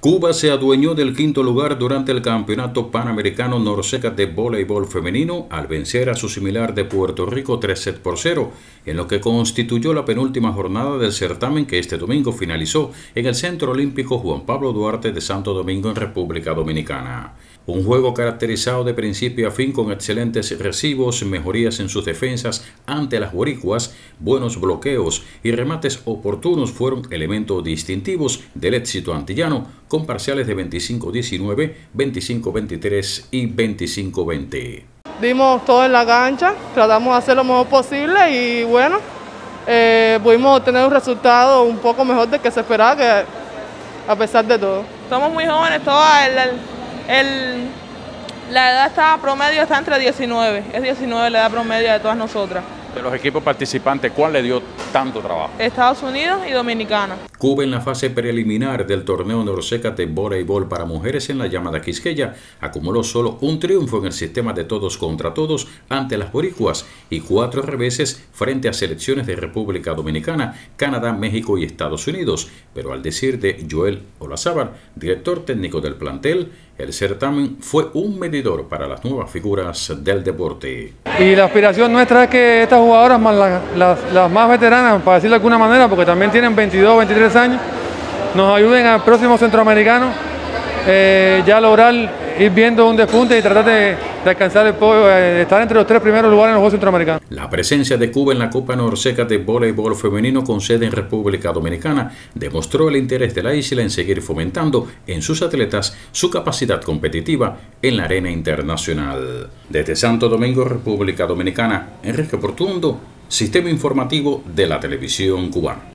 Cuba se adueñó del quinto lugar durante el Campeonato Panamericano Norseca de Voleibol Femenino al vencer a su similar de Puerto Rico 3 set por 0, en lo que constituyó la penúltima jornada del certamen que este domingo finalizó en el Centro Olímpico Juan Pablo Duarte de Santo Domingo en República Dominicana. Un juego caracterizado de principio a fin con excelentes recibos, mejorías en sus defensas ante las boricuas, buenos bloqueos y remates oportunos fueron elementos distintivos del éxito antillano con parciales de 25-19, 25-23 y 25-20. Dimos todo en la cancha, tratamos de hacer lo mejor posible y bueno, eh, pudimos obtener un resultado un poco mejor de que se esperaba que a pesar de todo. Somos muy jóvenes, todo el, la edad está promedio está entre 19, es 19 la edad promedio de todas nosotras. De los equipos participantes, ¿cuál le dio tanto trabajo? Estados Unidos y Dominicana. Cuba en la fase preliminar del torneo Norseca de voleibol para mujeres en la llamada Quisqueya acumuló solo un triunfo en el sistema de todos contra todos ante las boricuas y cuatro reveses frente a selecciones de República Dominicana, Canadá, México y Estados Unidos. Pero al decir de Joel Olazábar, director técnico del plantel, el certamen fue un medidor para las nuevas figuras del deporte. Y la aspiración nuestra es que estas jugadoras, más las, más veteranas, para decirlo de alguna manera, porque también tienen 22, 23 años, nos ayuden al próximo centroamericano eh, ya lograr ir viendo un despunte y tratar de, alcanzar el podio, de estar entre los tres primeros lugares en los Juegos Centroamericanos. La presencia de Cuba en la Copa Norseca de Voleibol Femenino con sede en República Dominicana demostró el interés de la isla en seguir fomentando en sus atletas su capacidad competitiva en la arena internacional. Desde Santo Domingo, República Dominicana, Enrique Portundo, Sistema Informativo de la Televisión Cubana.